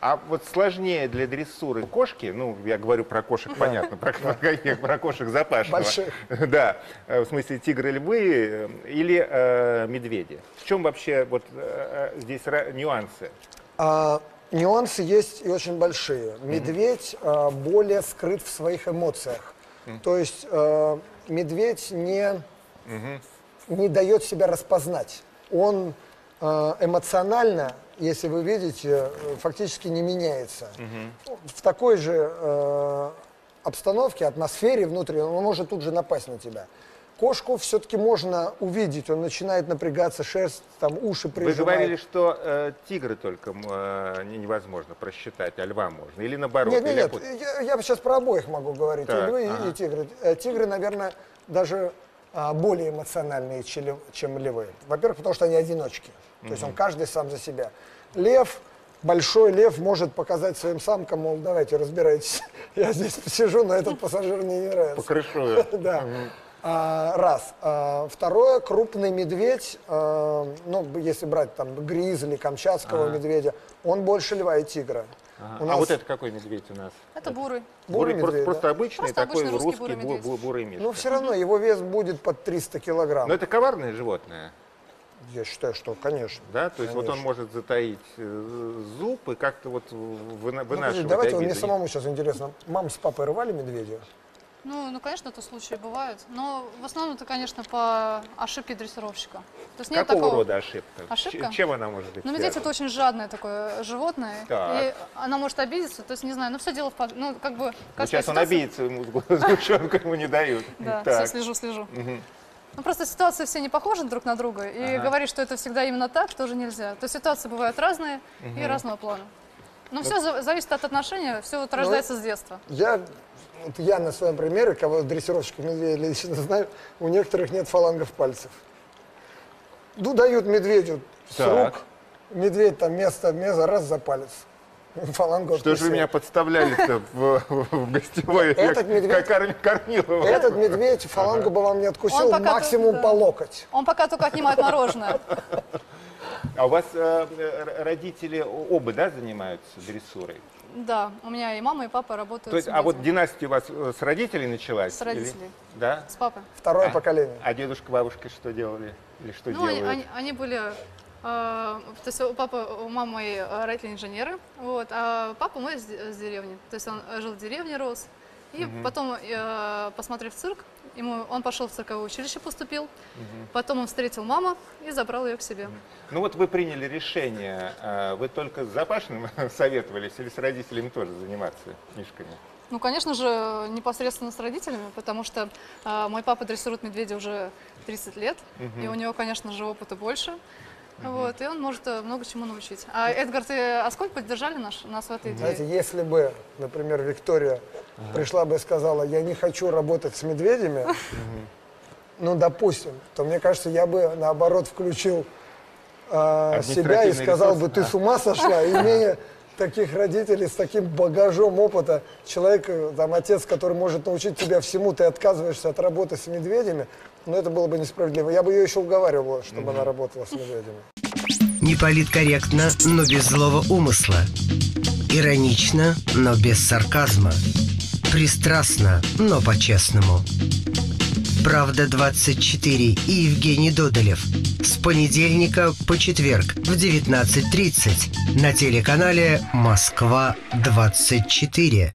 А вот сложнее для дрессуры кошки, ну, я говорю про кошек, понятно, про, про про кошек запашного. Больших. Да, э, в смысле тигры, львы э, или э, медведи. В чем вообще вот э, э, здесь нюансы? А, нюансы есть и очень большие. Медведь а, более скрыт в своих эмоциях. То есть а, медведь не, не дает себя распознать. Он эмоционально, если вы видите, э, фактически не меняется. В такой же э, обстановке, атмосфере внутри, он может тут же напасть на тебя. Кошку все-таки можно увидеть, он начинает напрягаться, шерсть, там уши Вы прижимает. говорили, что э, тигры только э, не- невозможно просчитать, а льва можно. Или наоборот. Нет, нет, нет, я, я сейчас про обоих могу говорить, Так, и львы, и- ага. и тигры. Э, Тигры, наверное, даже более эмоциональные, чем львы. Во-первых, потому что они одиночки, то есть он каждый сам за себя. Лев, большой лев может показать своим самкам, мол, давайте разбирайтесь, я здесь посижу, но этот пассажир мне не нравится. Покрышую. Да. А, раз. А, второе, крупный медведь, а, ну, если брать там гризли, камчатского медведя, он больше льва и тигра. Ага. У А нас вот это какой медведь у нас? Это бурый. бурый просто, медведь, просто да. обычный Просто такой обычный русский русский бурый бу- медведь. бу- бурый мишка. Но все равно его вес будет под 300 килограмм. Но это коварное животное, Я считаю, что, конечно. да? То есть вот он Конечно. может затаить э, зуб и как-то вот вына- Ну, вынашивать давайте, вот мне самому сейчас интересно. Мам с папой рвали медведя? Ну, ну, конечно, это случаи бывают. Но в основном это, конечно, по ошибке дрессировщика. То есть нет Какого такого... рода ошибка? Ошибка? Чем она может быть Ну, медведь это очень жадное такое животное. Так. И она может обидеться. То есть, не знаю, ну все дело в... под- Ну, как бы... Ну, каждая сейчас он ситуация- обидится, ему сгущенку ему не дают. Да, все, слежу, слежу. Ну, просто ситуации все не похожи друг на друга. И Ага. говорить, что это всегда именно так, тоже нельзя. То есть ситуации бывают разные и разного плана. Но все зависит от отношения, все вот рождается с детства. Я, вот я на своем примере, кого дрессировщиков медведя лично знаю, у некоторых нет фалангов пальцев. Ну, дают медведю с Так. рук, медведь там место, место, раз за палец. Фалангу Что же вы меня подставляли-то в, в- в гостевой? Этот Я медведь- кор- кормил его. Этот медведь фалангу бы вам не откусил, максимум да. по локоть. Он пока только отнимает мороженое. А у вас э, родители оба, да, занимаются дрессурой? Да, у меня и мама, и папа работают То есть, а вот династия у вас э, с родителей началась? С родителей. Или- Да? С папой. Второе А- поколение. А дедушка, бабушка что делали? Или что Ну, они, делают? они- они были... э, то есть у папы, у мамы э, родители инженеры, вот, а папа мой с, де- с деревни. То есть он жил в деревне, рос. И потом, э, посмотрев цирк, ему, он пошел в цирковое училище, поступил. Потом он встретил маму и забрал ее к себе. Ну вот вы приняли решение, э, вы только с Запашным советовались или с родителями тоже заниматься мишками? Ну, конечно же, непосредственно с родителями, потому что э, мой папа дрессирует медведя уже 30 лет, и у него, конечно же, опыта больше. Вот, и он может э, много чему научить. А Эдгар, ты, а сколько поддержали наш, нас в этой идее? Знаете, если бы, например, Виктория пришла бы и сказала, я не хочу работать с медведями, ну, допустим, то мне кажется, я бы, наоборот, включил э, себя и сказал ресурс. бы, ты с ума сошла, имея таких родителей с таким багажом опыта, человек, э, там, отец, который может научить тебя всему, ты отказываешься от работы с медведями, ну, это было бы несправедливо. Я бы ее еще уговаривал, чтобы она работала с медведями. Не политкорректно, но без злого умысла. Иронично, но без сарказма. Пристрастно, но по-честному. Правда 24 и Евгений Додолев. С понедельника по четверг в 19.30 на телеканале Москва 24.